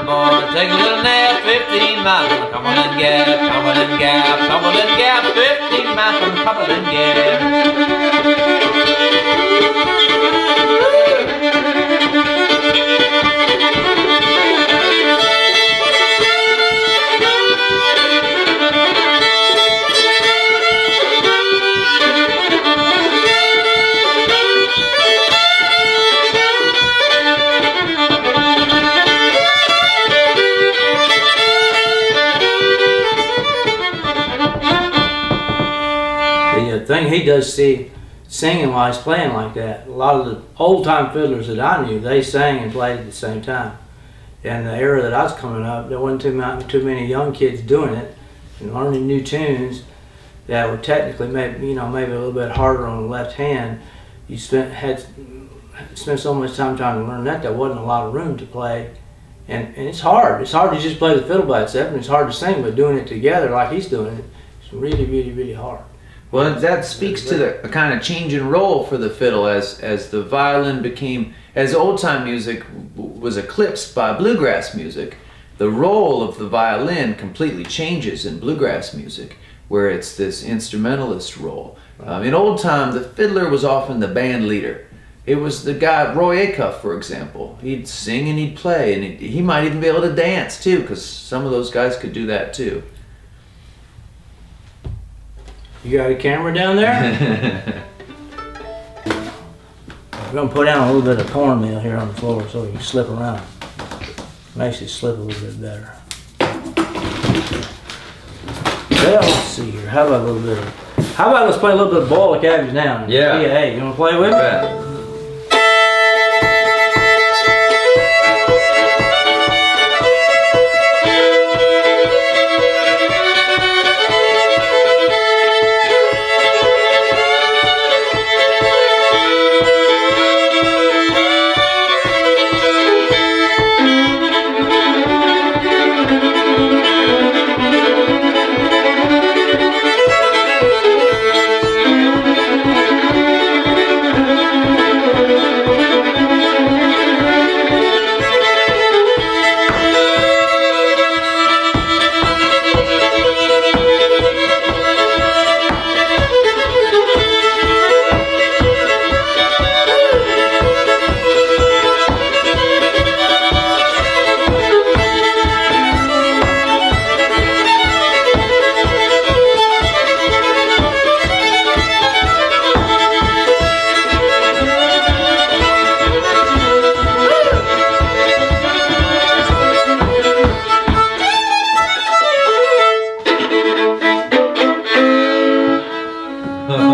boy. Take a little nap, 15 miles from Cumberland Gap, Cumberland Gap, Cumberland Gap, 15 miles from Cumberland The he does see singing while he's playing like that, a lot of the old time fiddlers that I knew, they sang and played at the same time. And the era that I was coming up, there wasn't too many, too many young kids doing it and learning new tunes that were technically maybe you know maybe a little bit harder on the left hand. You spent had spent so much time trying to learn that there wasn't a lot of room to play. And, and it's hard. It's hard to just play the fiddle by itself, and it's hard to sing, but doing it together like he's doing it, it's really, really, really hard. Well, that speaks to the a kind of change in role for the fiddle as as the violin became as old time music was eclipsed by bluegrass music. The role of the violin completely changes in bluegrass music, where it's this instrumentalist role. Um, in old time, the fiddler was often the band leader. It was the guy Roy Acuff, for example. He'd sing and he'd play, and he, he might even be able to dance too, because some of those guys could do that too. You got a camera down there? We're gonna put down a little bit of cornmeal here on the floor so you can slip around. Makes it slip a little bit better. Well, let's see here. How about a little bit of, how about let's play a little bit of boil the cabbage down? Yeah. Yeah, hey, you wanna play with me?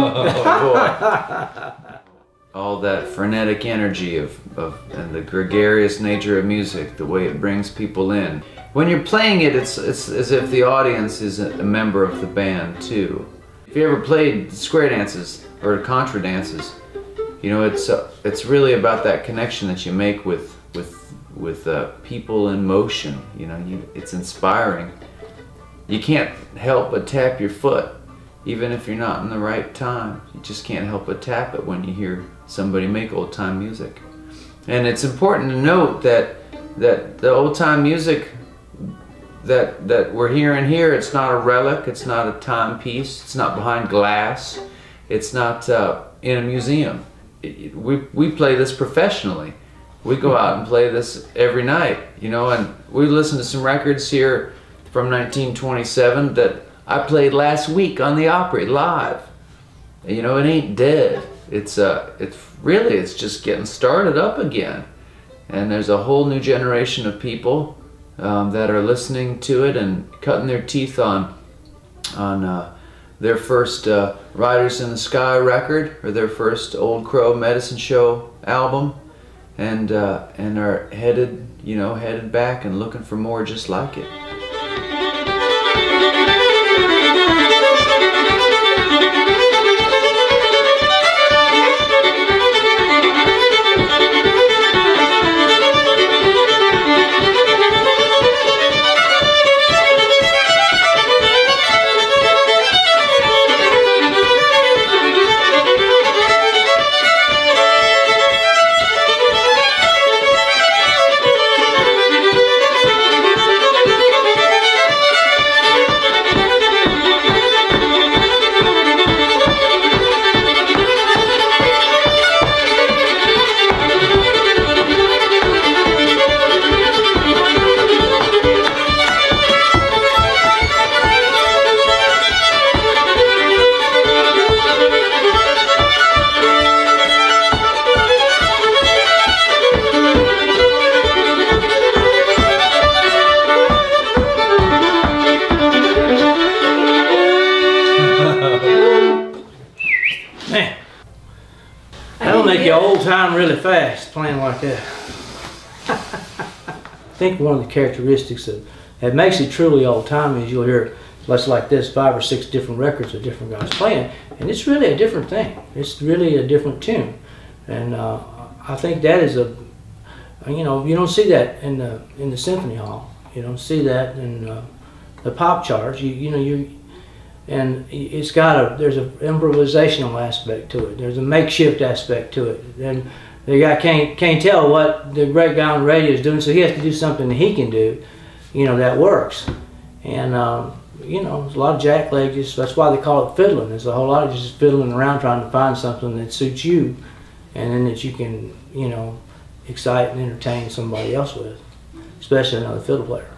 all that frenetic energy of, of and the gregarious nature of music, the way it brings people in. When you're playing it, it's, it's as if the audience is a, member of the band too. If you ever played square dances or contra dances, you know it's uh, it's really about that connection that you make with with with uh, people in motion. You know, you, it's inspiring. You can't help but tap your foot even if you're not in the right time. You just can't help but tap it when you hear somebody make old time music. And it's important to note that that the old time music that that we're hearing here, it's not a relic, it's not a timepiece, it's not behind glass, it's not uh, in a museum. It- we we play this professionally. We go out and play this every night, you know, and we listen to some records here from 1927 that I played last week on the Opry live. You know, it ain't dead. It's uh, it's really it's just getting started up again, and there's a whole new generation of people um, that are listening to it and cutting their teeth on on uh, their first uh, Riders in the Sky record or their first Old Crow Medicine Show album, and uh, and are headed you know headed back and looking for more just like it. Man. That'll make you old time really fast playing like that. I think one of the characteristics that, that makes it truly old time is you'll hear less like this five or six different records of different guys playing and it's really a different thing it's really a different tune and uh, i think that is a you know you don't see that in the in the symphony hall you don't see that in uh, the pop charts you, you know you and it's got a there's an improvisational aspect to it. There's a makeshift aspect to it, and the guy can't can't tell what the great guy on the radio is doing, so he has to do something that he can do, you know, that works. And um, you know, there's a lot of jacklegs. That's why they call it fiddling. There's a whole lot of just fiddling around trying to find something that suits you, and then that you can you know excite and entertain somebody else with, especially another fiddle player.